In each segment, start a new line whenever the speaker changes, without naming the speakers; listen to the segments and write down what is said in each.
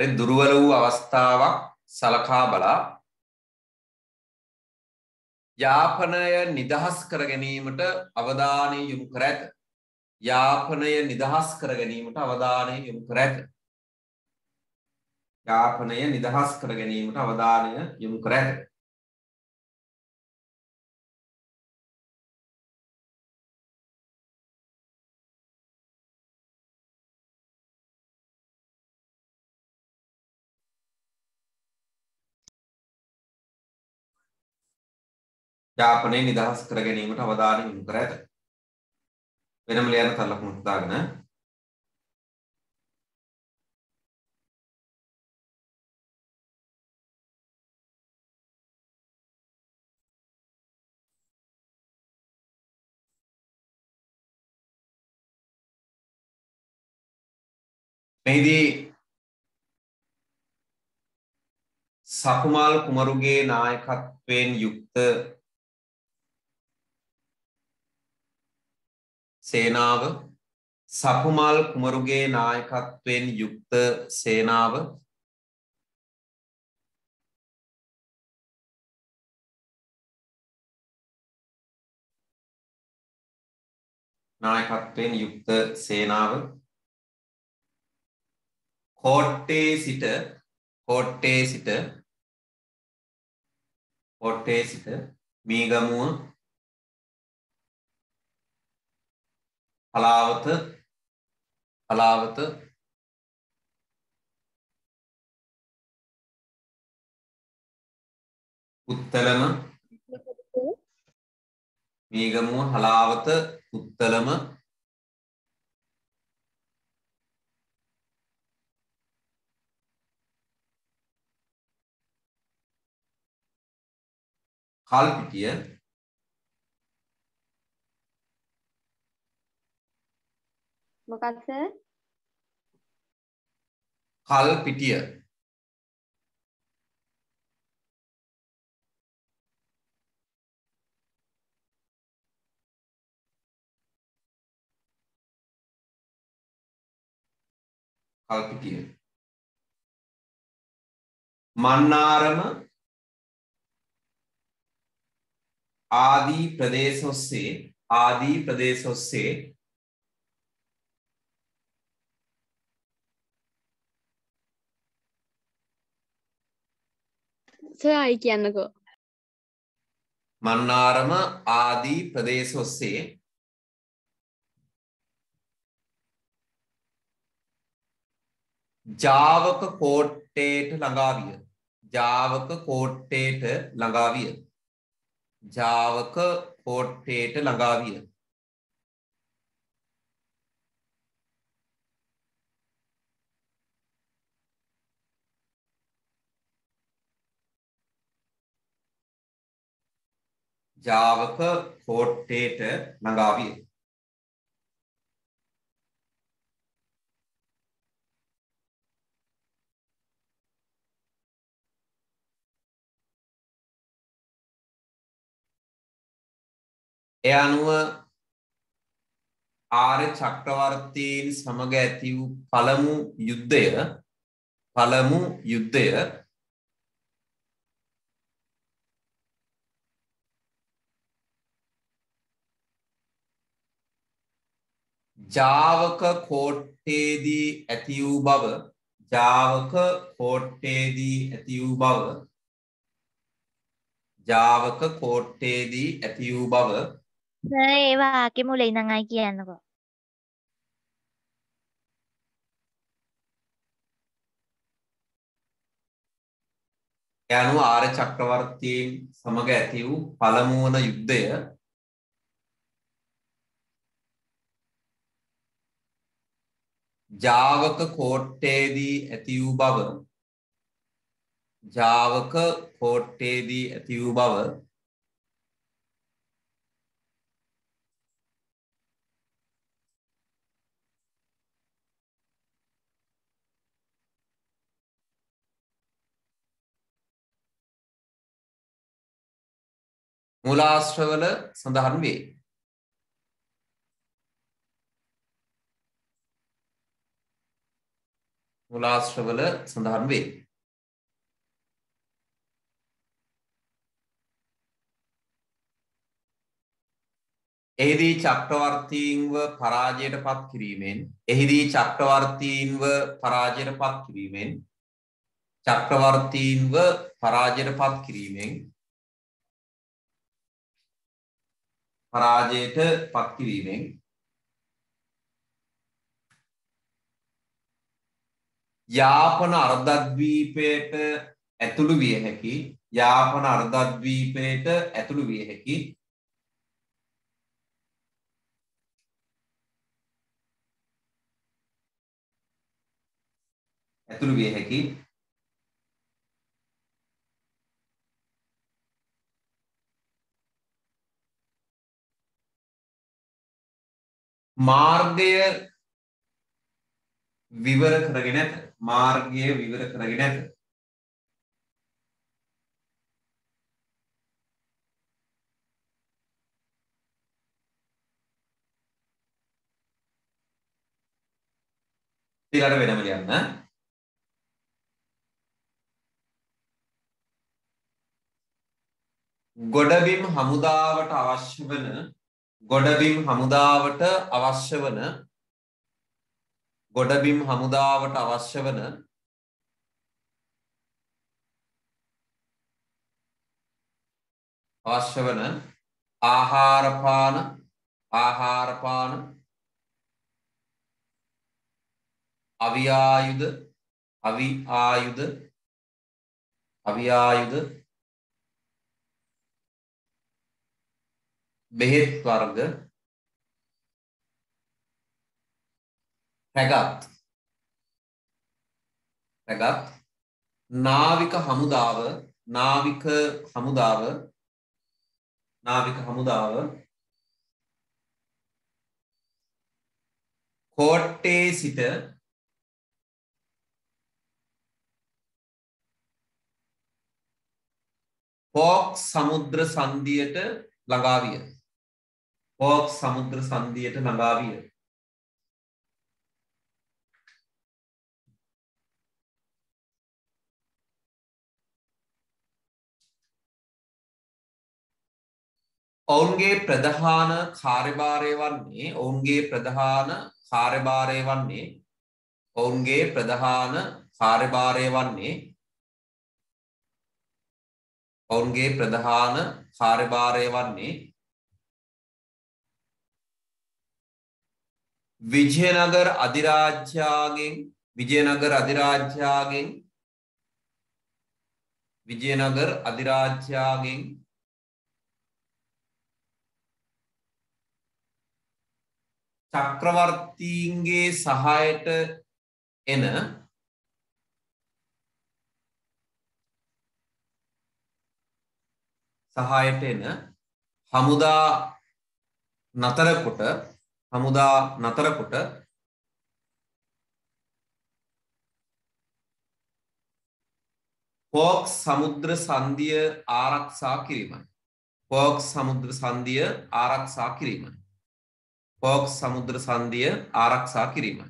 දුර්වල වූ අවස්ථාවක් සලකා බලා යාපනය නිදහස් කර ගැනීමට අවධානය යොමු කර ඇත. යාපනය නිදහස් කර ගැනීමට අවධානය යොමු කර ඇත. යාපනය නිදහස් කර ගැනීමට අවධානය යොමු කර ඇත. යාපනය නිදහස් කර ගැනීමට අවධානය යොමු කර ඇත. වෙනම ලියන්න තල්ලකුණු දාගෙන මෙහිදී සකුමාල් කුමරුගේ නායකත්වයෙන් යුක්ත සේනාව සපුමල් කුමරුගේ නායකත්වයෙන් යුක්ත සේනාව නායකත්වයෙන් යුක්ත සේනාව. කෝට්ටේ සිට කෝට්ටේ සිට කෝට්ටේ සිට මීගමුව හලාවත හලාවත උත්තලම මීගමුව හලාවත උත්තලම කල්පිටිය
මොකක්ද සර්?
කල්පිටිය කල්පිටිය මන්නාරම ආදී ප්‍රදේශ ඔස්සේ ආදී ප්‍රදේශ ඔස්සේ
සර් ආයි කියන්නකෝ.
මන්නාරම ආදී ප්‍රදේශ ඔස්සේ ජාවක කෝට්ටේට ළඟා විය. ජාවක කෝට්ටේට ළඟා විය. ජාවක කෝට්ටේට ළඟා ජාවක කෝට්ටේට ළඟා විය. එය අනුව ආර්ය චක්‍රවර්තීන් සමග ඇති වූ පළමු යුද්ධය පළමු යුද්ධය ජාවක කෝට්ටේදී ඇති වූ බව ජාවක කෝට්ටේදී ඇති වූ බව ජාවක කෝට්ටේදී ඇති වූ බව
ඒවා ආකේ මුල ඉඳන් ආයි කියන්නකෝ.
අනුව ආර්ය චක්‍රවර්තීන් සමග ඇති වූ පළමු වන යුද්ධය ජාවක කෝට්ටේදී ඇති වූ බව ජාවක කෝට්ටේදී ඇති වූ බව මූලාශ්‍රවල සඳහන් වේ. මුලාශ්‍රවල සඳහන් වේ. එහිදී චක්‍රවර්තීන්ව පරාජයට පත් කිරීමෙන් එහිදී චක්‍රවර්තීන්ව පරාජයට පත් කිරීමෙන් චක්‍රවර්තීන්ව පරාජයට පත් කිරීමෙන් පරාජයට පත් කිරීමෙන් යාපන අර්ධද්වීපයට ඇතුළු විය හැකි යාපන අර්ධද්වීපයට ඇතුළු විය හැකි. ඇතුළු විය හැකි. මාර්ගය විවර කරගෙන ඇත මාර්ගය විවර කරගෙන ඇත ඊළඟ වෙනම ලියන්න. ගොඩබිම් හමුදාවට අවශ්‍ය වන ගොඩබිම් හමුදාවට අවශ්‍ය වන ගොඩබිම් හමුදාවට අවශ්‍ය වන අවශ්‍ය වන ආහාරපාන ආහාරපාන අවියායුධ අවි ආයුධ අවියායුධ බෙහෙත් වර්ග රැගත් රැගත් නාවික හමුදාව නාවික හමුදාව නාවික හමුදාව. කෝට්ටේ සිට පෝක් සමුද්‍ර සන්ධියට ළඟා විය. පෝක් සමුද්‍ර සන්ධියට ළඟා ඔවුන්ගේ ප්‍රධාන කාර්යභාරය වන්නේ ඔවුන්ගේ ප්‍රධාන කාර්යභාරය වන්නේ ඔවුන්ගේ ප්‍රධාන කාර්යභාරය වන්නේ ඔවුන්ගේ ප්‍රධාන කාර්යභාරය වන්නේ විජයනගර අධිරාජ්‍යයාගෙන් විජයනගර අධිරාජ්‍යයාගෙන් විජයනගර අධිරාජ්‍යයාගෙන් චක්‍රවර්තීන්ගේ සහායට එන සහායට එන හමුදා නතරකොට හමුදා නතරකොට පෝක් සමුද්‍ර සන්ධිය ආරක්ෂා කිරීමයි. පෝක් සමුද්‍ර සන්ධිය ආරක්ෂා කිරීමයි. පෝක් සමුද්‍ර සන්ධිය ආරක්ෂා කිරීමයි.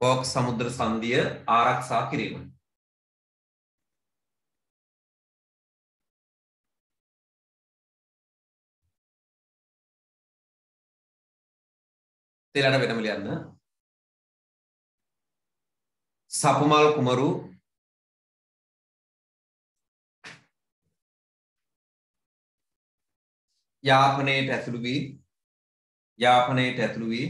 පෝක් සමුද්‍ර සන්ධිය ආරක්ෂා කිරීමයි. තේරට වෙනම ලියන්න සපුමල් කුමරු යාපනයට ඇතුළු වී යාපනයට ඇතුළු වී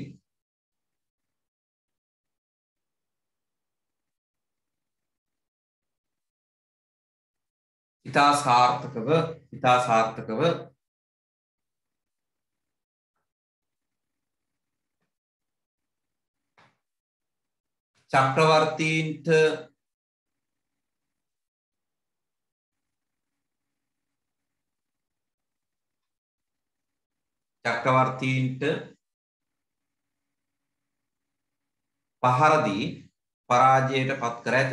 ඉතා සාර්ථකව ඉතා සාර්ථකව චක්‍රවර්තීන්ට චක්‍රවර්තීන්ට පහර දී පරාජයට පත් කර ඇත.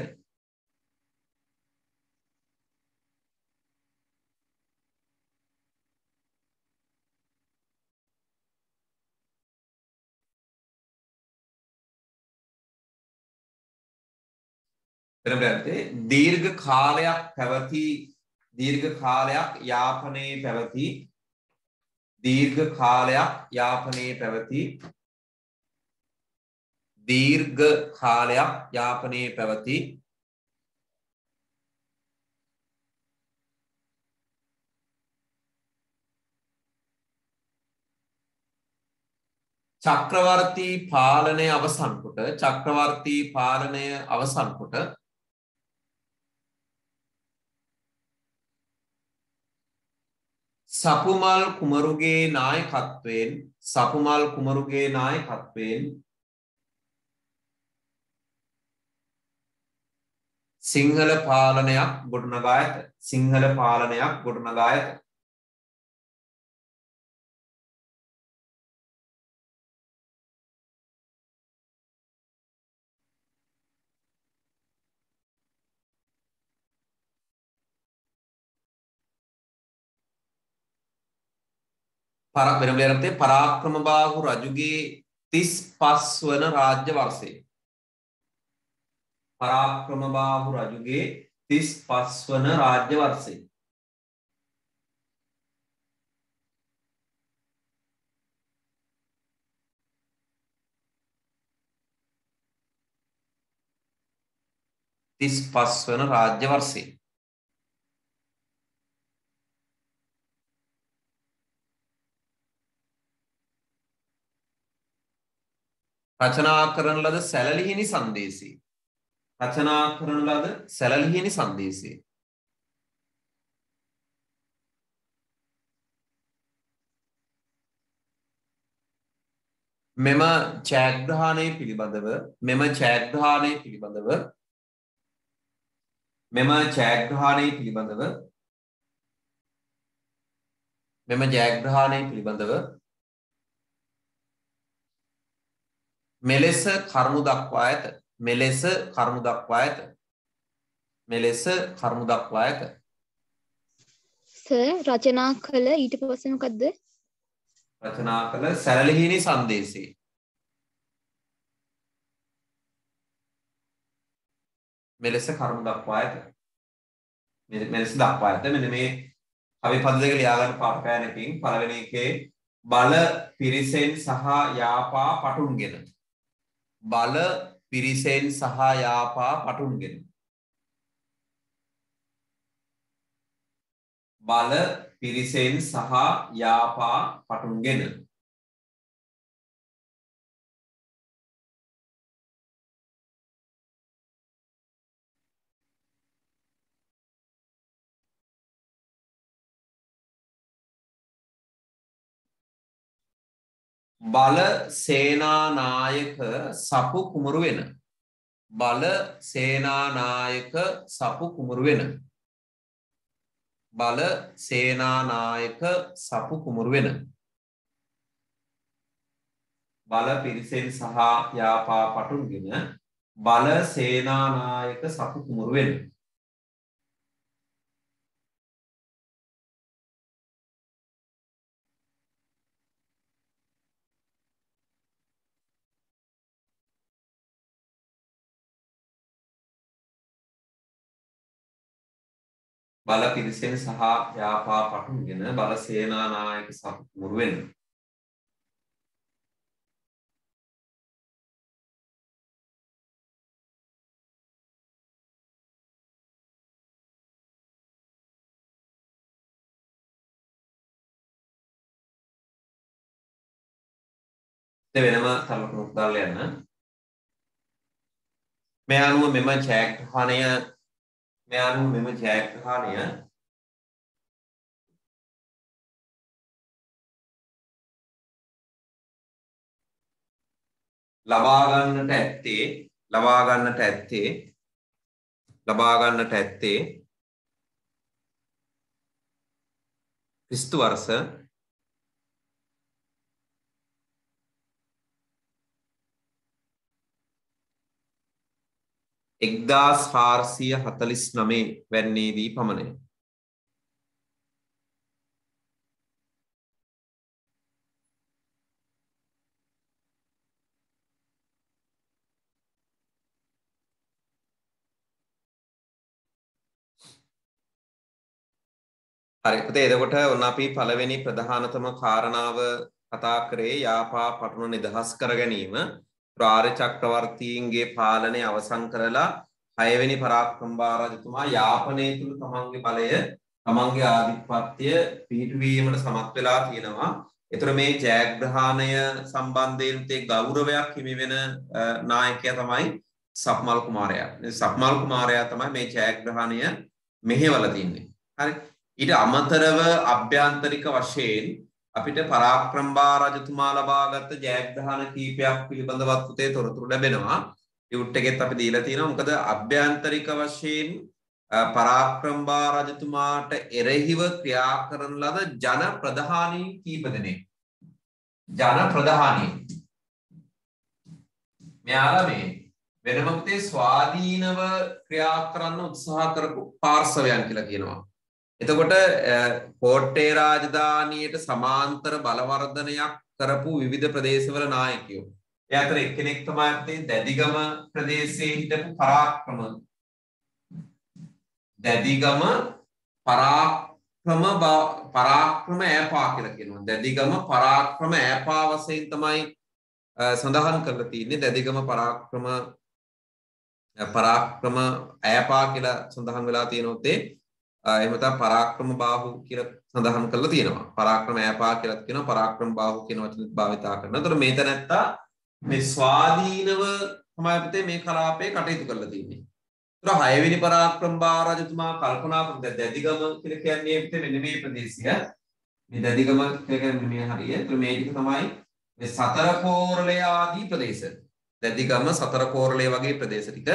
එරබැත්තේ දීර්ඝ කාලයක් පැවති දීර්ඝ කාලයක් යාපනයේ පැවති දීර්ඝ කාලයක් යාපනයේ පැවති දීර්ඝ කාලයක් යාපනයේ පැවති චක්‍රවර්ති පාලනය අවසන් කොට චක්‍රවර්ති පාලනය අවසන් සපුමල් කුමරුගේ නායකත්වයෙන් සපුමල් කුමරුගේ නායකත්වයෙන් සිංහල පාලනයක් ගොඩනගා ඇත. සිංහල පාලනයක් ගොඩනගා ඇත. පර වෙන වෙනතේ පරාක්‍රමබාහු රජුගේ 35 වන රාජ්‍ය වර්ෂයේ. පරාක්‍රමබාහු රජුගේ 35 වන රාජ්‍ය වර්ෂයේ. තිස් පස් වන රාජ්‍ය වර්ෂයේ. රචනා කරන ලද සැලලිහිණි සංදේශේ. රචනා කරන ලද සැලලිහිණි සංදේශේ. මෙම ජයග්‍රහණය පිළිබඳව මෙම ජයග්‍රහණය පිළිබඳව මෙම ජයග්‍රහණය පිළිබඳව මෙම ජයග්‍රහණය පිළිබඳව මෙලෙස කරුණු දක්වා ඇත. මෙලෙස කරුණු දක්වා ඇත. මෙලෙස කරුණු දක්වා ඇත.
සර් රචනා කළ ඊට පස්සේ මොකද්ද?
රචනා කළ සැලලිහිණි සංදේශේ මෙලෙස කරුණු දක්වා ඇත. මෙලෙස දක්වා ඇත. මෙන්න මේ කවි පද දෙක ලියාගන්න පාඨකයනකින් පළවෙනි එකේ බල පිරිසෙන් සහ යාපා පටුන්ගෙන බල පිරිසෙන් සහ යාපා පටුන්ගෙන. බල පිරිසෙන් සහ යාපා පටුන්ගෙන. බල සේනානායක සපු කුමරු වෙන? බල සේනානායක සපු කුමරු වෙන? බල සේනානායක සපු කුමරු වෙන? බල පිරිසෙන් සහ යාපා පටුන්ගෙන බල සේනානායක සපු කුමරු වෙන? බල පිරිසෙන් සහ යාපා පටුන්ගෙන බල සේනානායක සපු කුමරු වෙන වෙනම තලකුණුක් දාලා යන්න. මේ අනුව මෙම ජයග්‍රහණය මේ අනුව මෙම ජයග්‍රහණය ලබා ගන්නට ඇත්තේ ලබා ගන්නට ඇත්තේ ලබා ගන්නට ඇත්තේ ක්‍රිස්තු වර්ෂ එක්දාස් හාර්සිය හතලිස් නමේ වැන්නේදී පමණය. හරිපත එදකොට ඔන්න අපි පළවෙනි ප්‍රධානතම කාරණාව කතා කරේ යාපා පටුණු නිදහස් කර ගැනීම ප්‍රාර්ය චක්‍රවර්තීන්ගේ පාලනය අවසන් කරලා හයවෙනි පරාක්‍රමබාර රජතුමා යාපනය තුළ තමන්ගේ බලය තමන්ගේ ආධිපත්‍ය පිහිටුවීමට සමත් වෙලා තියෙනවා. එතකොට මේ ජයග්‍රහණය සම්බන්ධයෙන් තේ ගෞරවයක් හිමි වෙන නායකයා තමයි සක්මල් කුමාරයා. සක්මල් කුමාරයා තමයි මේ ජයග්‍රහණය මෙහෙवला තින්නේ. හරි. ඊට අමතරව අභ්‍යන්තරික වශයෙන් අපිට පරාක්‍රමබා රජතුමා ලබාගත් ජයග්‍රහණ කීපයක් පිළිබඳවත් පුතේ තොරතුරු ලැබෙනවා. ටියුට් එකෙත් අපි දීලා තියෙනවා. මොකද අභ්‍යන්තරික වශයෙන් පරාක්‍රමබා රජතුමාට එරෙහිව ක්‍රියා කරන ලද ජන ප්‍රධානීන් කීප දෙනෙක්. ජන ප්‍රධානීන්. මෙයාලා මේ වෙනම පුතේ ස්වාධීනව ක්‍රියා කරන්න උත්සාහ කරපු පාර්ශවයන් කියලා කියනවා. එතකොට කෝට්ටේ රාජධානියට සමාන්තර බලවර්ධනයක් කරපු විවිධ ප්‍රදේශවල නායකයෝ. ඒ අතර එක්කෙනෙක් තමයි අපේ දැදිගම ප්‍රදේශයේ හිටපු පරාක්‍රම දැදිගම පරාක්‍රම පරාක්‍රම ඈපා කියලා කියනවා. දැදිගම පරාක්‍රම ඈපා වශයෙන් තමයි සඳහන් කරලා තියෙන්නේ. දැදිගම පරාක්‍රම පරාක්‍රම ඈපා කියලා සඳහන් වෙලා තියෙනොත් ඒ එහෙම තමයි පරාක්‍රම බාහු කියලා සඳහන් කරලා තියෙනවා. පරාක්‍රම ඈපා කියලාත් කියනවා. පරාක්‍රම බාහු කියන වචනත් භාවිතා කරනවා. ඒතර මේ තැනත්තා මේ ස්වාධීනව තමයි අපිට මේ කලාපේ කටයුතු කරලා තියෙන්නේ. ඒතර හයවෙනි පරාක්‍රම බා රජතුමා කල්පනා කරන දැදිගම කියලා කියන්නේ අපිට මෙන්න මේ ප්‍රදේශය. මේ දැදිගම කියලා කියන්නේ මේ හරිය. ඒතර මේ ටික තමයි මේ සතර කෝරළය ආදී ප්‍රදේශ. දැදිගම සතර කෝරළය වගේ ප්‍රදේශ ටික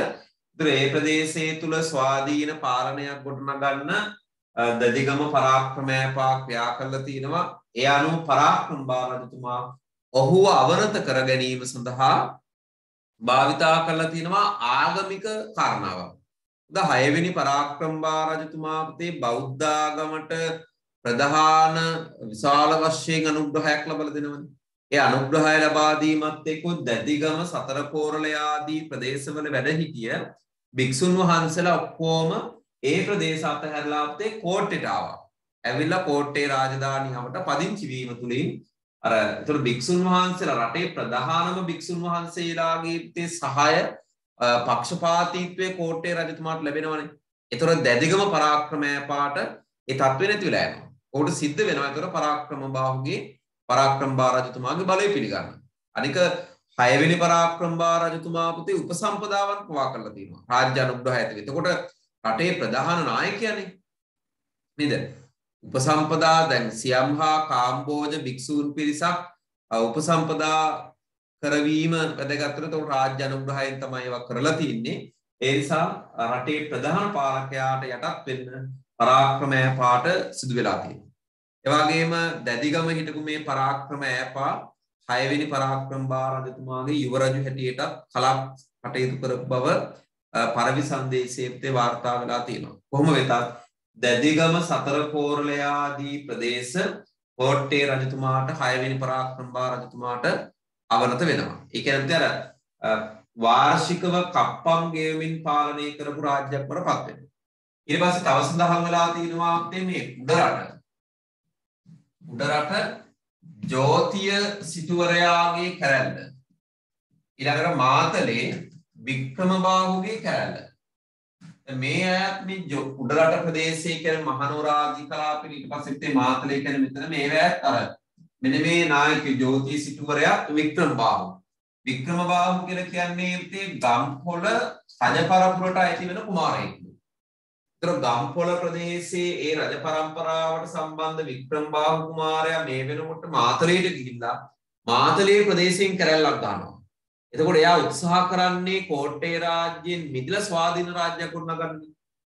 ඒ ප්‍රදේශයේ තුල ස්වාධීන පාලනයක් ගොඩනගන්න දදිගම පරාක්‍රමයපා ක්‍රියා කරලා තිනවා ඒ අනුව පරාක්‍රම බාරජතුමා ඔහුව අවනත කර ගැනීම සඳහා භාවිතා කරලා තිනවා ආගමික කාරණාවක්. ද හයවෙනි පරාක්‍රම බාරජතුමා පුතේ බෞද්ධාගමට ප්‍රධාන විශාල වශයෙන් අනුග්‍රහයක් ලබා දෙනවනේ. ඒ අනුග්‍රහය ලබා දීමත් එක්ක දැදිගම සතර කෝරළය ආදී ප්‍රදේශවල වැඩ හිටිය භික්ෂුන් වහන්සේලා ඔක්කොම ඒ ප්‍රදේශ අතහැරලා අපතේ කෝට්ටේට ආවා. ඇවිල්ලා කෝට්ටේ රාජධානියවට පදිංචි වීම තුලින් අර ඒතර භික්ෂුන් වහන්සේලා රටේ ප්‍රධානම භික්ෂුන් වහන්සේලාගේ සහාය පක්ෂපාතීත්වයේ කෝට්ටේ රජතුමාට ලැබෙනවනේ. ඒතර දැදිගම පරාක්‍රමය පාට ඒ තත්ත්වෙ නැති වෙලා යනවා. ඔහුට සිද්ධ වෙනවා ඒතර පරාක්‍රම බාහුගේ පරාක්‍රම බා රජතුමාගේ බලය පිළිගන්න. අනික හයවෙනි පරාක්‍රම බා රජතුමා පුතේ උපසම්පදාවන් පවා කරලා තියෙනවා. රාජ්‍ය අනුග්‍රහය ඇතුළේ. එතකොට රටේ ප්‍රධාන නායකයානේ. නේද? උපසම්පදා දැන් සියම් හා කාම්බෝජ භික්ෂූන් පිරිසක් උපසම්පදා කරවීම වැදගත් වෙන රාජ්‍ය අනුග්‍රහයෙන් තමයි ඒවා කරලා තියෙන්නේ. ඒ නිසා රටේ ප්‍රධාන පාලකයාට යටත් වෙන්න පරාක්‍රමය පාට සිදු වෙලා තියෙනවා. එවාගේම දැදිගම හිටපු මේ පරාක්‍රම ඈපා හයවෙනි පරාක්‍රම බා රජතුමාගේ යුවරජු හැටියටත් කලක් කටයුතු කරපු බව පරවි සංදේශයේ වාර්තා වෙලා තියෙනවා. කොහොම වෙතත් දැදිගම සතර කෝරළය ආදී ප්‍රදේශ කෝට්ටේ රජතුමාට හයවෙනි පරාක්‍රම බා රජතුමාට අවනත වෙනවා. ඒ කියන්නේ අර වාර්ෂිකව කප්පම් ගෙවමින් පාලනය කරපු රාජ්‍යයක් වඩ පත් වෙනවා. ඊට පස්සේ තව සඳහන් වෙලා තියෙනවා මේ උඩරට උඩරට ජෝතිය සිටුවරයාගේ කැරැල්ල. ඊළඟට මාතලේ වික්‍රමබාහුගේ කැරැල්ල. මේ අයත් මේ උඩරට ප්‍රදේශයේ කියන මහනුවරාදී කලාපෙ ඊට පස්සේ මාතලේ කියන මෙතන මේ වැයත් අර මෙන්න මේ නායක ජෝතිය සිටුවරයා වික්‍රමබාහු. වික්‍රමබාහු කියලා කියන්නේ ඉතින් ගම්පොළ රජපරපුරට අයිති වෙන කුමාරයෙක්. තර ගම්පොල ප්‍රදේශයේ ඒ රජ පරම්පරාවට සම්බන්ධ වික්‍රම්බාහු කුමාරයා මේ වෙනකොට මාතලයට ගිහිල්ලා මාතලේ ප්‍රදේශයෙන් කැරැල්ලක් දානවා. එතකොට එයා උත්සාහ කරන්නේ කෝට්ටේ රාජ්‍යයෙන් මිදිලා ස්වාධීන රාජ්‍යයක් ගොඩනගන්න.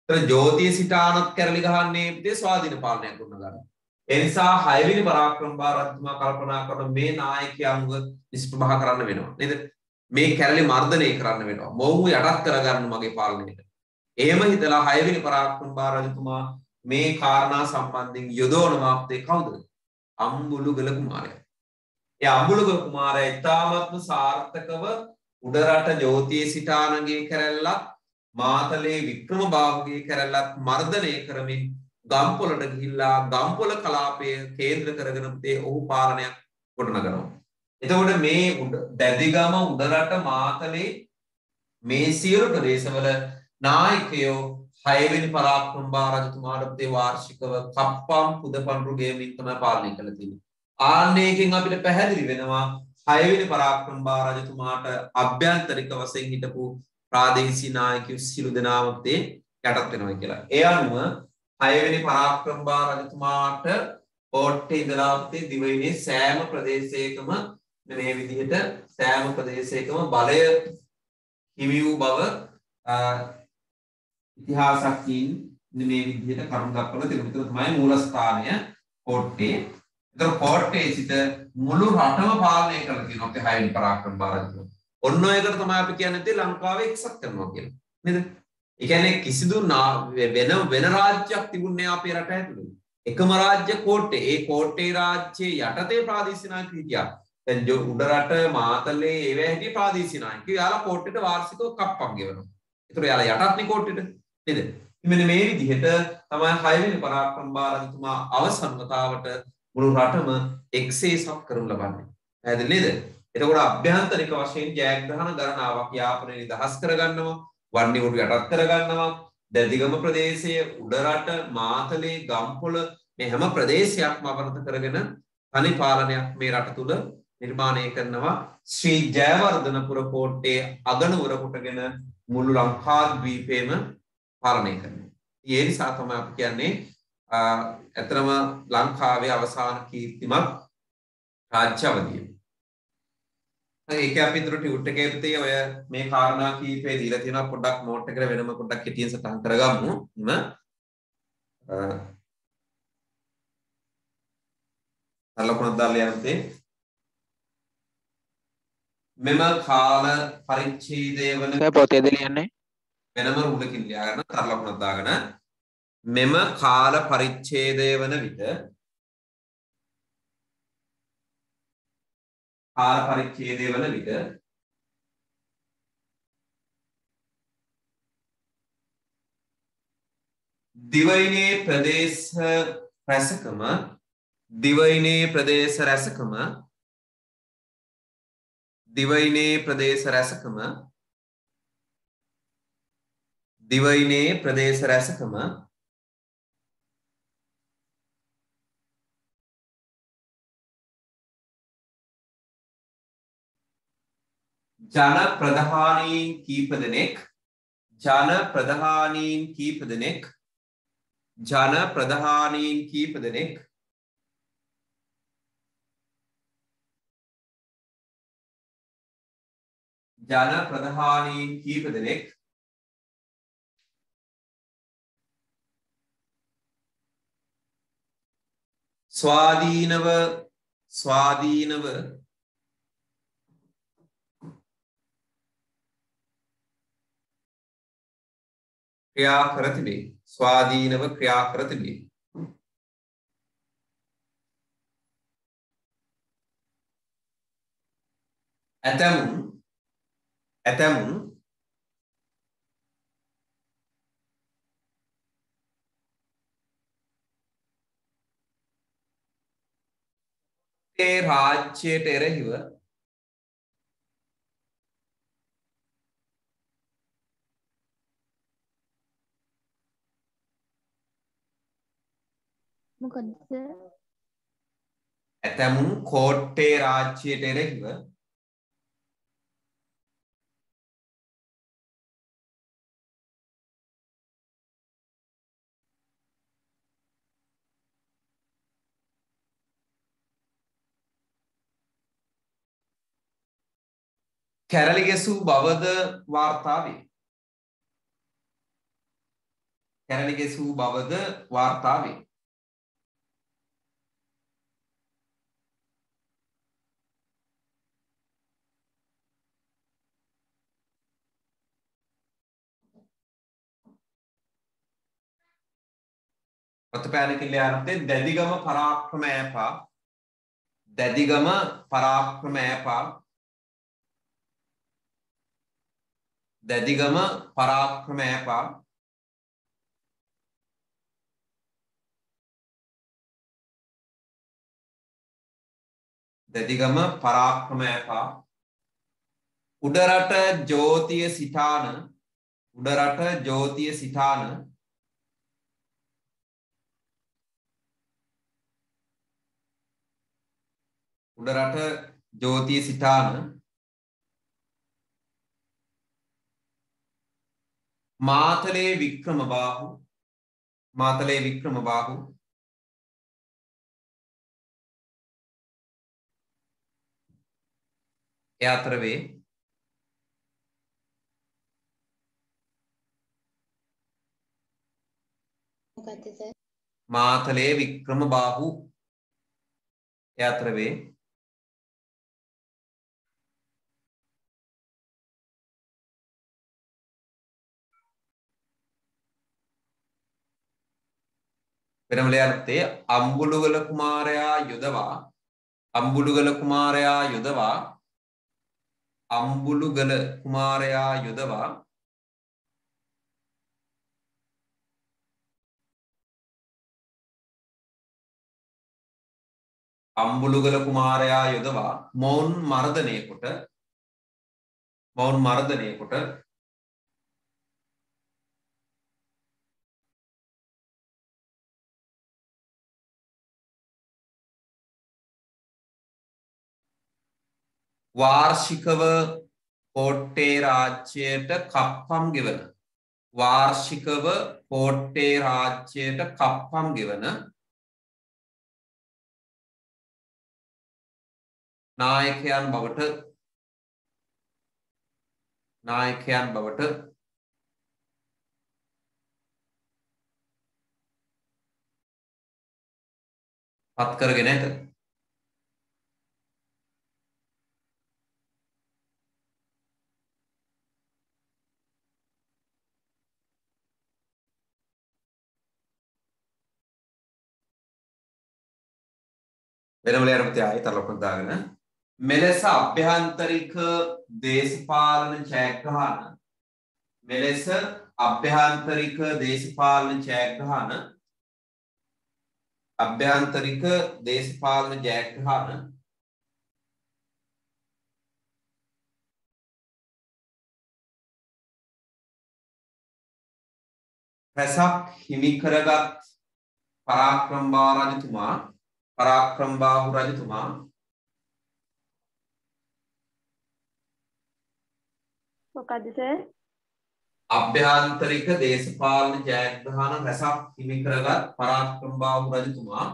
ඒතර ජෝතිය සිටානත් කැරලි ගහන්නේ ඉතින් ස්වාධීන පාලනයක් ගොඩනගන්න. ඒ නිසා හයවෙනි පරාක්‍රමබා රජතුමා කල්පනා කරන මේ නායකයන්ව නිෂ්ප්‍රභා කරන්න වෙනවා. නේද? මේ කැරලි මර්ධනය කරන්න වෙනවා. මොවුන් යටත් කරගන්න මගේ පාලනයට. එහෙම හිතලා හයවෙනි පරාක්‍රම බා රජතුමා මේ කාරණා සම්බන්ධයෙන් යොදවනවා අපේ කවුද? අම්බුලුගල කුමාරයා. ඒ අම්බුලුගල කුමාරයා ඉතාමත්ම සාර්ථකව උඩරට ජෝතිය සිටානගේ කැරැල්ලත් මාතලේ වික්‍රම බාහුගේ කැරැල්ලත් මර්ධනය කරමින් ගම්පොලට ගිහිල්ලා ගම්පොල කලාපය කේන්ද්‍ර කරගෙන තේ ඔහු පාලනයක් ගොඩනගනවා. එතකොට මේ දැදිගම උඩරට මාතලේ මේ සියලු ප්‍රදේශවල නායකයෝ හයවෙනි පරාක්‍රමබාහ රජතුමාට තේ වාර්ෂිකව කප්පම් පුදපඬුරු ගේමින් තමයි පාලනය කළ තියෙන්නේ. ආන්නයකින් අපිට පැහැදිලි වෙනවා හයවෙනි පරාක්‍රමබාහ රජතුමාට අභ්‍යන්තරික වශයෙන් හිටපු ප්‍රාදේශීය නායකයෝ සියලු දෙනාම තේ යටත් වෙනවා කියලා. ඒ අනුව හයවෙනි පරාක්‍රමබාහ රජතුමාට කෝට්ටේ ඉඳලා අපේ දිවයිනේ සෑම ප්‍රදේශයකම මේ විදිහට සෑම ප්‍රදේශයකම බලය හිමි වූ බව ඉතිහාසඥයින් මේ විදිහට කරුණු දක්වලා තිබෙනවා. ඒක තමයි මූලස්ථානය කෝට්ටේ. ඒතර කෝට්ටේ සිට මුළු රටම පාලනය කරලා තියෙනවා අපේ හයවෙනි පරාක්‍රමබාහ රජතුමා. ඔන්න ඔයකට තමයි අපි කියන්නේ ලංකාවේ එක්සත් කරනවා කියලා. නේද? ඒ කියන්නේ කිසිදු වෙන වෙන රාජ්‍යයක් තිබුණේ අපේ රට ඇතුළේ. එකම රාජ්‍ය කෝට්ටේ. ඒ කෝට්ටේ රාජ්‍යයේ යටතේ ප්‍රාදේශීය නායක හිටියා. දැන් උඩරට මාතලේ ඒවා හිටිය ප්‍රාදේශීය නායකයෝ. යාලා කෝට්ටේට වාර්ෂිකව කප්පක් ගෙවනවා. ඒතර යාලා යටත්නේ කෝට්ටේට. නේද? මෙන්න මේ විදිහට තමයි හයවෙනි පරාක්‍රමබාහ රජතුමා අවසන් වතාවට මුළු රටම එක්සේසත් කරනු ලබන්නේ. පැහැදිලි නේද? එතකොට අභ්‍යන්තරික වශයෙන් ජයග්‍රහණ ගණනාවක් යාපනය නිදහස් කරගන්නවා, වන්නිවුරු යටත් කරගන්නවා, දැදිගම ප්‍රදේශයේ උඩරට මාතලේ ගම්පොළ මේ හැම ප්‍රදේශයක්ම අවරත කරගෙන තනි පාලනයක් මේ රට තුල නිර්මාණය කරනවා ශ්‍රී ජයවර්ධනපුර කෝට්ටේ අගනුවර කොටගෙන මුළු ලංකාද්වීපයේම පාලනය කරනවා. ඒ නිසා තමයි අපි කියන්නේ ඇත්තම ලංකාවේ අවසාන කීර්තිමත් රාජ්‍ය අවධිය. ඒක අපි ඉදිරියට ටියුට් එකේ පුතේ ඔය මේ කාරණා කීපේ දීලා තියෙනවා පොඩ්ඩක් නෝට් එකට වෙනම පොඩ්ඩක් කෙටියෙන් සටහන් කරගමු. එම සරලකුණක් දාලා යන්නේ මෙම කාල පරිච්ඡේදය වන
පොතේද ලියන්නේ
වෙනම රුලකින් ලියා ගන්න තරලකුණක් දාගෙන මෙම කාල පරිච්ඡේදය වන විට කාල පරිච්ඡේදය වන විට දිවයිනේ ප්‍රදේශ රැසකම දිවයිනේ ප්‍රදේශ රැසකම දිවයිනේ ප්‍රදේශ රැසකම දිවයිනේ ප්‍රදේශ රැසකම ජන ප්‍රධානීන් කීප දෙනෙක් ජන ප්‍රධානීන් කීප දෙනෙක් ජන ප්‍රධානීන් කීප දෙනෙක්. ජන ප්‍රධානීන් කීප දෙනෙක් ස්වාධීනව ස්වාධීනව ක්‍රියා කර තිබේ ස්වාධීනව ක්‍රියා කර තිබේ ඇතැමුන් ඇතැමුන් ඒ රාජ්‍යයට එරෙහිව
මොකද
ඇතැමුන් කෝට්ටේ රාජ්‍යයට එරෙහිව කැරලි ගැසූ බවද වාර්තා වේ. කැරලි ගැසූ බවද වාර්තා වේ. ප්‍රතිපෑනකින් ලියන්නේ දැදිගම පරාක්‍රම ඈපා දැදිගම පරාක්‍රම ඈපා දැදිගම පරාක්‍රම ඈපා දැදිගම පරාක්‍රම ඈපා උඩරට ජෝතිය සිතාන උඩරට ජෝතිය සිතාන. උඩරට ජෝතිය සිතාන මාතලේ වික්‍රම බාහු මාතලේ වික්‍රම බාහු එය අතර වේ
මොකක්ද සර්
මාතලේ වික්‍රම බාහු එය අතර වේ පෙරමලයන්තේ අම්බුලුගල කුමාරයා යොදවා අම්බුලුගල කුමාරයා යොදවා අම්බුලුගල කුමාරයා යොදවා අම්බුලුගල කුමාරයා යොදවා මොවුන් මර්ධනය කොට මොවුන් මර්ධනය වාර්ෂිකව කෝට්ටේ රාජ්‍යයට කප්පම් ගෙවන වාර්ෂිකව කෝට්ටේ රාජ්‍යයට කප්පම් ගෙවන නායකයන් බවට නායකයන් බවට පත් කරගෙන ඇත. වෙනම ලියන්න ආයෙ තර ලොකුට දාගෙන. මෙලෙස අභ්‍යන්තරික දේශපාලන ජයග්‍රහණ මෙලෙස අභ්‍යන්තරික දේශපාලන ජයග්‍රහණ අභ්‍යන්තරික දේශපාලන ජයග්‍රහණ රැසක් හිමි කරගත් පරාක්‍රමබා රජතුමා පරාක්‍රමබාහු රජතුමා
මොකක්ද සර්
අභ්‍යන්තරික දේශපාලන ජයග්‍රහණ රැසක් හිමි කරගත් පරාක්‍රමබාහු රජතුමා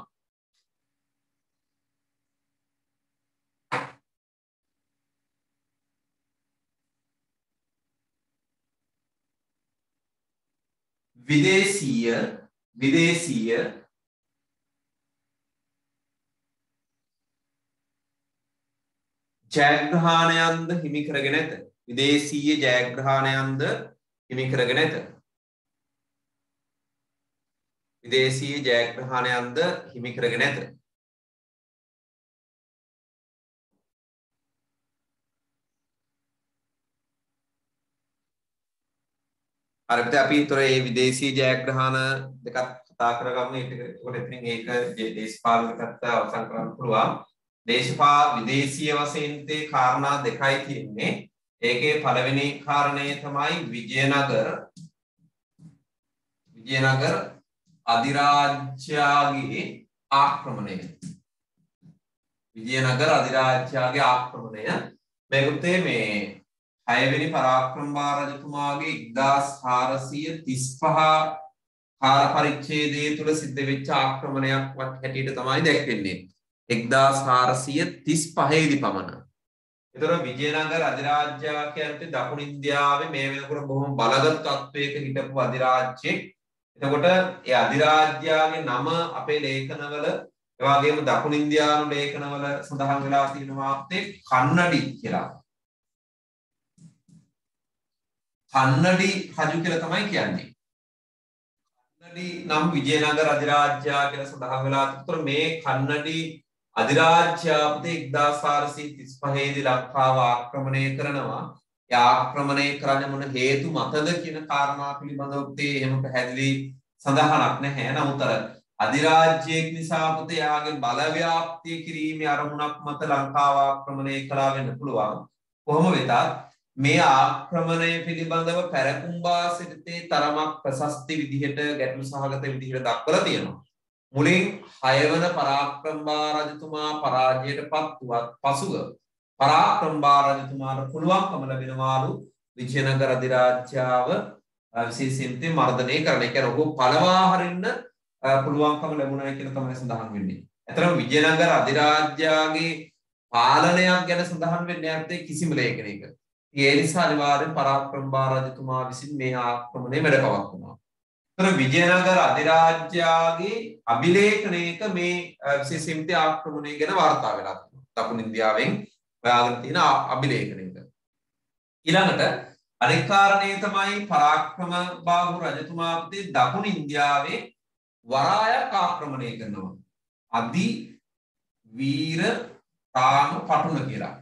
විදේශීය විදේශීය ජයග්‍රහණයන්ද හිමි කරගෙන ඇත විදේශීය ජයග්‍රහණයන්ද හිමි කරගෙන ඇත විදේශීය ජයග්‍රහණයන්ද හිමි කරගෙන ඇත අරපිට අපි තොර ඒ විදේශී ජයග්‍රහණ දෙකක් කතා කරගමු. ඊට එතකොට එතනින් ඒක දේශපාලන පැත්ත අවසන් කරන්න පුළුවන්. දේශපා විදේශීය වශයෙන් තේ කාරණා දෙකයි තියෙන්නේ. ඒකේ පළවෙනි කාරණය තමයි විජයනගර. විජයනගර අධිරාජ්‍යයාගේ ආක්‍රමණය. විජයනගර අධිරාජ්‍යයාගේ ආක්‍රමණය. මේකුත්තේ මේ හයවෙනි පරාක්‍රමබා රජතුමාගේ 1435 කාල පරිච්ඡේදය තුල සිද්ධ වෙච්ච ආක්‍රමණයක් වත් හැටියට තමයි දැක්වෙන්නේ. 1435 දී පමණ. ඒතර විජයනගර අධිරාජ්‍යය කියන්නේ දකුණු ඉන්දියාවේ මේ වෙනකොට බොහොම බලගත් තත්වයක හිටපු අධිරාජ්‍යෙක්. එතකොට ඒ අධිරාජ්‍යයාගේ නම අපේ ලේඛනවල ඒ වගේම දකුණු ඉන්දියානු ලේඛනවල සඳහන් වෙලා තියෙනවා කන්නඩි කියලා. කන්නඩි රජු කියලා තමයි කියන්නේ. කන්නඩි නම් විජයනගර අධිරාජ්‍යයා කියලා සඳහන් වෙලා තිබුණා. මේ කන්නඩි අධිරාජ්‍යාපති 1435 දී ලංකාව ආක්‍රමණය කරනවා. ඒ ආක්‍රමණය කරන්න මොන හේතු මතද කියන කාරණා පිළිබඳව තේ එහෙම පැහැදිලි සඳහනක් නැහැ. නමුත් අර අධිරාජ්‍යයක් නිසා පුතේ යාගේ බලව්‍යාප්තිය කිරීමේ අරමුණක් මත ලංකාව ආක්‍රමණය කළා වෙන්න පුළුවන්. කොහොම වෙතත් මේ ආක්‍රමණය පිළිබඳව පැරකුම්බා සිටිතේ තරමක් ප්‍රශස්ති විදිහට ගැටලු සහගත විදිහට දක්වලා තියෙනවා. මුලින් හයවන පරාක්‍රමබා රජතුමා පරාජයට පත්වත් පසුව පරාක්‍රමබා රජතුමාට පුළුවන්කම ලැබෙනවාලු විජයනගර අධිරාජ්‍යාව විශේෂයෙන්ම මර්ධනය කරන. ඒ කියන්නේ ඔහු පළවා හරින්න පුළුවන්කම ලැබුණා කියලා තමයි සඳහන් වෙන්නේ. ඇතරම විජයනගර අධිරාජ්‍යයාගේ පාලනයක් ගැන සඳහන් වෙන්නේ නැත්තේ කිසිම ලේඛනයක. ඒ නිසා අනිවාර්යෙන් පරාක්‍රමබා රජතුමා විසින් මේ ආක්‍රමණය වැඩ පවත්වනවා. තර විජයනගර අධිරාජ්‍යයාගේ අභිලේඛනයක මේ විශේෂින්ත ආක්‍රමණය ගැන වාර්තා වෙලා තියෙනවා. දකුණු ඉන්දියාවෙන් හොයාගෙන තියෙන අභිලේඛනයක. ඊළඟට අනෙක් කාරණේ තමයි පරාක්‍රම බාහු රජතුමා පුතේ දකුණු ඉන්දියාවේ වරායක් ආක්‍රමණය කරනවා. අදි වීර රාම පටුන කියලා.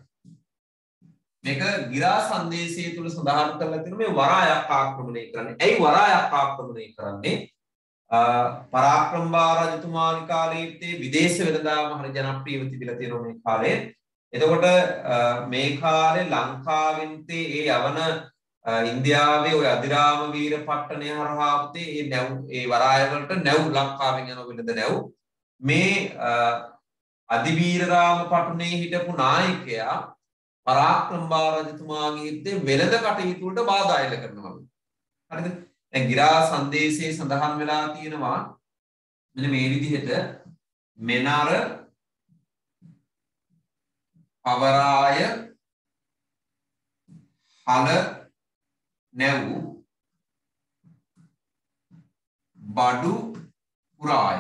මේක ගිරා සංදේශය තුල සඳහන් කරලා තියෙන මේ වරායක් ආක්‍රමණය කරන්නේ. ඇයි වරායක් ආක්‍රමණය කරන්නේ? පරාක්‍රමබා රජතුමාගේ කාලයේ විදේශ වෙළඳාම හරි ජනප්‍රියව තිබිලා තියෙනවා මේ කාලේ. එතකොට මේ කාලේ ලංකාවෙන් තේ ඒ යවන ඉන්දියාවේ ඔය අධිරාම වීර පට්ටනය හරහා පුතේ ඒ නැව් ඒ වරාය වලට නැව් ලංකාවෙන් යන වෙළඳ නැව් මේ අධිවීරරාම පටුනේ හිටපු නායකයා පරාක්‍රමබා රජතුමාගේ යුද්ධේ වෙළඳ කටයුතු වලට බාධා එල්ල කරනවා. හරිද? දැන් ගිරා සංදේශයේ සඳහන් වෙලා තියෙනවා මෙන්න මේ විදිහට මෙනර අවරාය හල නැව් බඩු පුරාය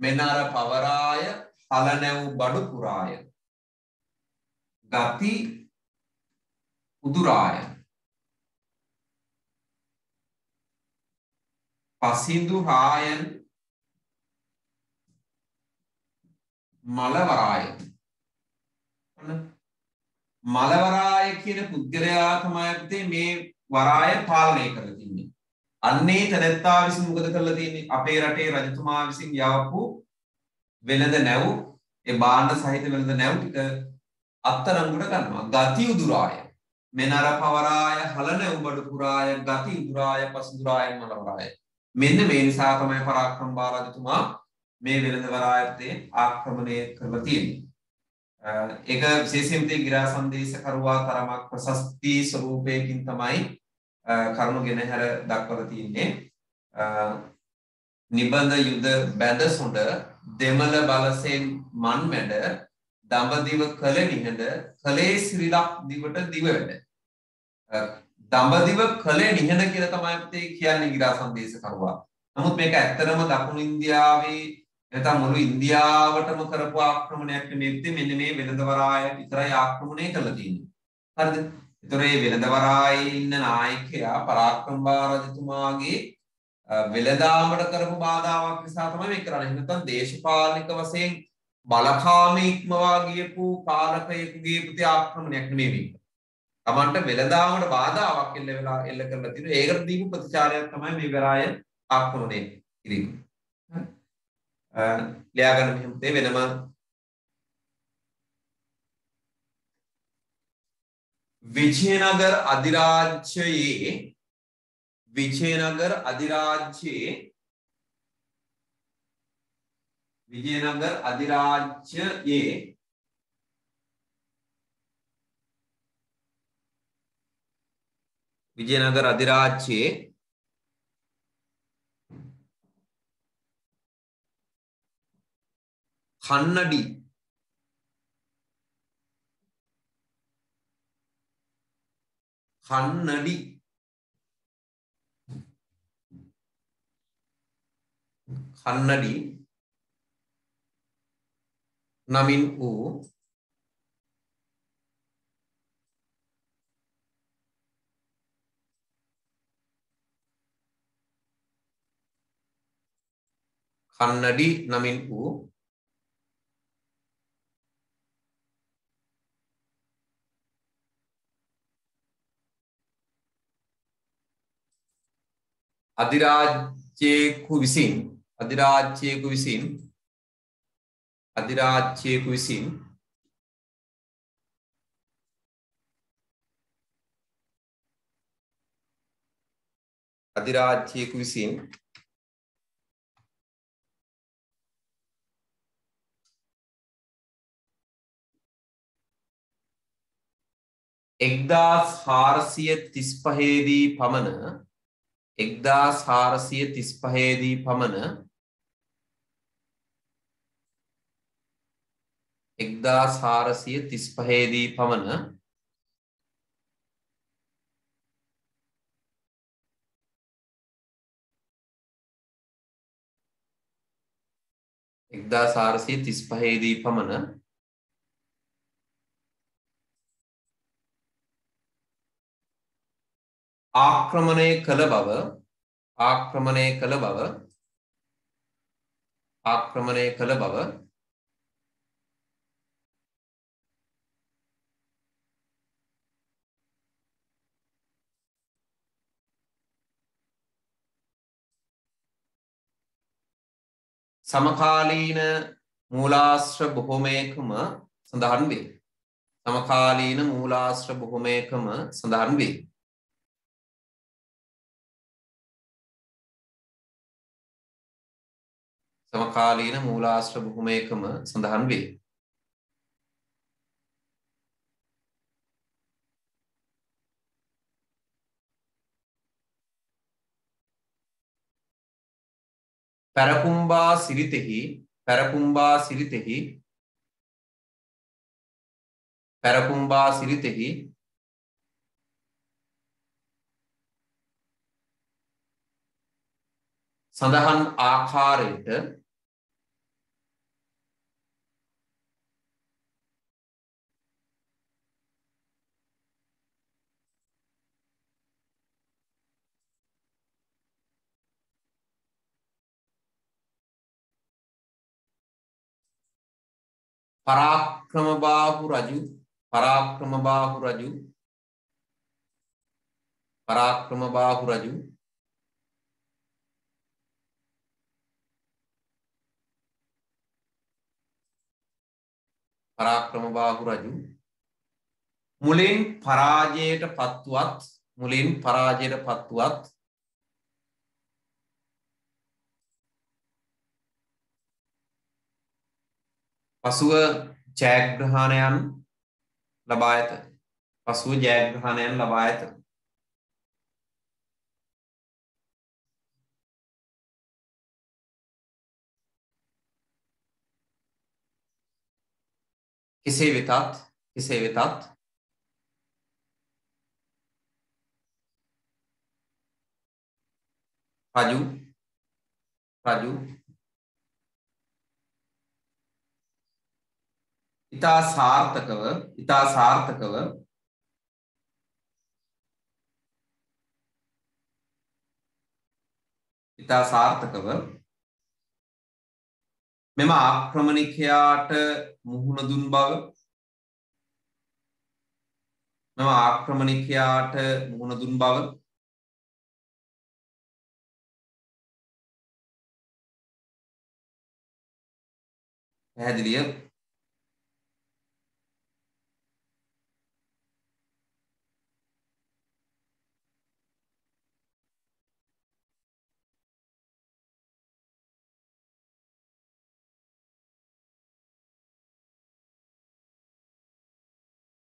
මෙනර පවරාය හල නැව් බඩු පුරාය ගති උදුරාය පසිඳු රායන් මලවරාය මලවරාය කියන පුද්ගලයා තමයි අපිට මේ වරාය පාලනය කරලා තින්නේ. අන්නේ තැනැත්තා විසින් මොකද කරලා තියෙන්නේ? අපේ රටේ රජතුමා විසින් යවපු වෙළඳ නැව් ඒ බාණ්ඩ සහිත වෙළඳ නැව් ටික අත්තරංගුට ගන්නවා. ගති උදුරාය මෙනර පවරාය හලන උබඩු පුරාය ගති උදුරාය පසුදුරාය මලවරාය. මෙන්න මේ නිසා තමයි පරාක්‍රම බාරජතුමා මේ වෙළඳ වරායත්තේ ආක්‍රමණය කරලා තියෙන්නේ. ඒක විශේෂයෙන්ම ගිරා සංදේශකරුවා තරමක් ප්‍රශස්ති ස්වරූපයකින් තමයි කරුණු ගෙනහැර දක්වලා තියෙන්නේ. නිබඳ යුද බැඳ සොඬ දෙමළ බලසෙන් මන් මැඩ දඹදිව කළ නිහඬ කලේ සිරිලක් දිවට දිව වැඩ. දඹදිව කළේ නිහඬ කියලා තමයි අපිට කියන්නේ ගිරා සංදේශකරුවා. නමුත් මේක ඇත්තටම දකුණු ඉන්දියාවේ නැත්නම් මුළු ඉන්දියාවටම කරපු ආක්‍රමණයක් නෙමෙයි මෙන්න මේ වෙළඳවරාය විතරයි ආක්‍රමණය කළා තියෙන්නේ. හරිද? ඒතර මේ වෙළඳවරායේ ඉන්න නායකයා පරාක්‍රමබා රජතුමාගේ වෙළඳාමට කරපු බාධාවක් නිසා තමයි මේක කරන්නේ. නැත්නම් දේශපාලනික වශයෙන් බලකාමී ඉක්මවා ගියපු පාලකයෙකුගේ ප්‍රති ආක්‍රමණයක් නෙමෙයි මේක. Tamanට වෙළඳාමට බාධාවක් එල්ල වෙලා එල්ල කරලා තියෙනවා. ඒකට දීපු ප්‍රතිචාරයක් තමයි මේ වෙරාය ආක්‍රමණය කිරීම. ලියාගන්න මෙහෙම තේ වෙනම විජයනගර අධිරාජ්‍යයේ විජයනගර අධිරාජ්‍යයේ විජයනගර අධිරාජ්‍යයේ විජයනගර අධිරාජ්‍යයේ කන්නඩි කන්නඩි කන්නඩි නමින් වූ කන්නඩි නමින් වූ අධිරාජ්‍ය අධිරාජ්‍යයෙකු විසින් අධිරාජ්‍යයෙකු විසින් අධිරාජ්‍යයෙකු විසින් අධිරාජ්‍යයෙකු විසින් එක්දාස් හාරසිය තිස් පහේදී පමණ එක්දාස් හාරසිය තිස් පහේදී පමණ එක්දාස් හාරසිය තිස් පහේදී පමණ එක්දා සාරසිය තිස් පහේදී පමණ ආක්‍රමණය කළ බව ආක්‍රමණය කළ බව ආක්‍රමණය කළ බව සමකාලීන මූලාශ්‍ර බොහොමයකම සඳහන් වේ. සමකාලීන මූලාශ්‍ර බොහොමයකම සඳහන් වේ. සමකාලීන මූලාශ්‍ර බොහොමයකම සඳහන් වේ. පැරකුම්බා සිරිතෙහි පැරකුම්බා සිරිතෙහි පැරකුම්බා සිරිතෙහි සඳහන් ආකාරයට පරාක්‍රමබාහු රජු පරාක්‍රමබාහු රජු පරාක්‍රමබාහු රජු. පරාක්‍රමබාහු රජු. මුලින් පරාජයට පත්වත් මුලින් පරාජයට පත්වත් පසුව ජයග්‍රහණයන් ලබා ඇත. පසුව ජයග්‍රහණයන් ලබා ඇත. කෙසේ වෙතත් කෙසේ වෙතත් රජු රජු ඉතා සාර්ථකව ඉතා සාර්ථකව ඉතා සාර්ථකව මෙම ආක්‍රමණිකයාට මුහුණ දුන් බව මෙම ආක්‍රමණිකයාට මුහුණ දුන් බව පැහැදිලිය.